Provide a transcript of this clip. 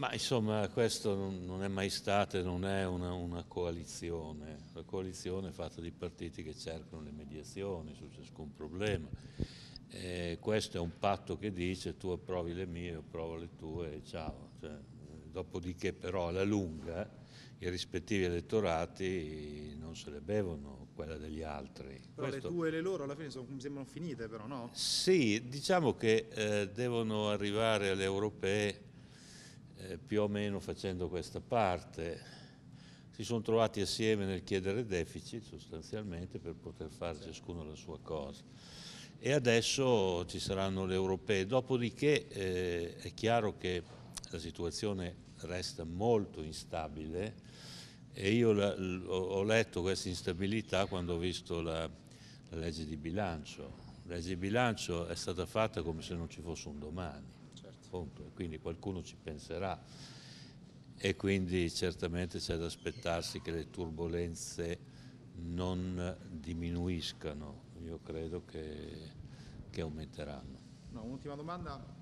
Ma insomma questo non, è mai stata e non è una, una, coalizione. La coalizione è fatta di partiti che cercano le mediazioni su ciascun problema. E questo è un patto che dice tu approvi le mie, io approvo le tue e ciao. Cioè, dopodiché però alla lunga i rispettivi elettorati non se le bevono quella degli altri. Però Questo... le tue e le loro alla fine sono, sembrano finite però, no? Sì, diciamo che eh, devono arrivare alle europee eh, più o meno facendo questa parte. Si sono trovati assieme nel chiedere deficit sostanzialmente per poter fare ciascuno la sua cosa. E adesso ci saranno le europee, dopodiché eh, è chiaro che la situazione resta molto instabile e io la, ho letto questa instabilità quando ho visto la, la legge di bilancio. La legge di bilancio è stata fatta come se non ci fosse un domani, certo. e quindi qualcuno ci penserà e quindi certamente c'è da aspettarsi che le turbulenze non diminuiscano, io credo che, che aumenteranno. No, un'ultima domanda